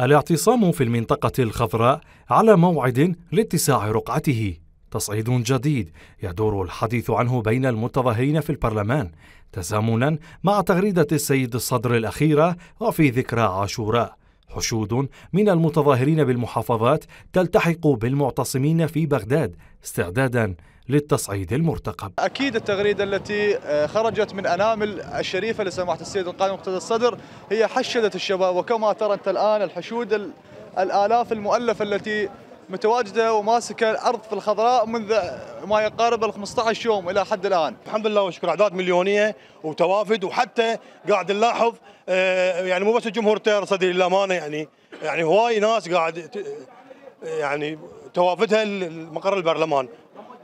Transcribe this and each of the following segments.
الاعتصام في المنطقة الخضراء على موعد لاتساع رقعته. تصعيد جديد يدور الحديث عنه بين المتظاهرين في البرلمان تزامنا مع تغريدة السيد الصدر الأخيرة وفي ذكرى عاشوراء. حشود من المتظاهرين بالمحافظات تلتحق بالمعتصمين في بغداد استعدادا للتصعيد المرتقب أكيد التغريدة التي آه، خرجت من أنامل الشريفة لسماحة السيد القائد مقتدى الصدر هي حشدت الشباب وكما ترى أنت الآن الحشود الآلاف المؤلفة التي متواجدة وماسكة الأرض في الخضراء منذ ما يقارب ال 15 يوم إلى حد الآن. الحمد لله وشكر أعداد مليونية وتوافد وحتى قاعد نلاحظ آه، يعني مو بس الجمهور التيار الصدري للأمانة يعني يعني هواي ناس قاعد يعني توافدها المقر البرلمان.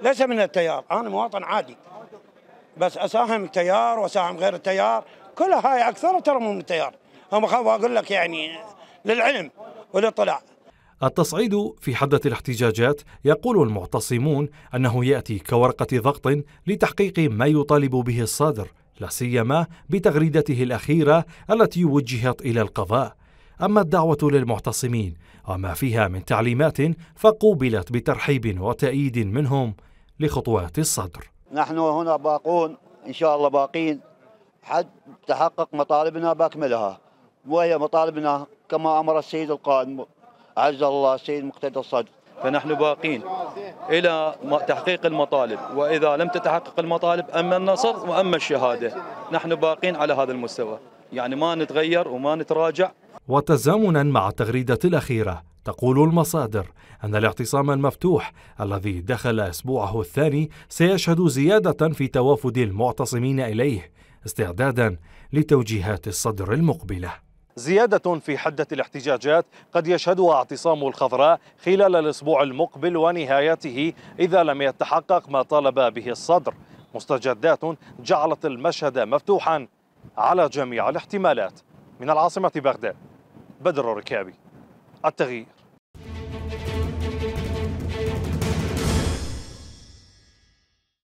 ليس من التيار. أنا مواطن عادي. بس أساهم التيار وأساهم غير التيار. كلها هاي أكثر ترى من التيار. أنا أقول لك يعني للعلم والاطلاع. التصعيد في حدة الاحتجاجات يقول المعتصمون أنه يأتي كورقة ضغط لتحقيق ما يطالب به الصادر لا سيما بتغريدته الأخيرة التي وجهت إلى القضاء. أما الدعوة للمعتصمين وما فيها من تعليمات فقوبلت بترحيب وتأييد منهم. لخطوات الصدر. نحن هنا باقون إن شاء الله باقين. حد تحقق مطالبنا بأكملها. وهي مطالبنا كما أمر السيد القائد عز الله السيد مقتدى الصدر. فنحن باقين إلى تحقيق المطالب. وإذا لم تتحقق المطالب أما النصر وأما الشهادة. نحن باقين على هذا المستوى. يعني ما نتغير وما نتراجع. وتزامنا مع التغريدة الأخيرة تقول المصادر أن الاعتصام المفتوح الذي دخل أسبوعه الثاني سيشهد زيادة في توافد المعتصمين إليه استعدادا لتوجيهات الصدر المقبلة. زيادة في حدة الاحتجاجات قد يشهدها اعتصام الخضراء خلال الأسبوع المقبل ونهايته إذا لم يتحقق ما طالب به الصدر. مستجدات جعلت المشهد مفتوحا. على جميع الاحتمالات من العاصمة بغداد بدر الركابي التغيير.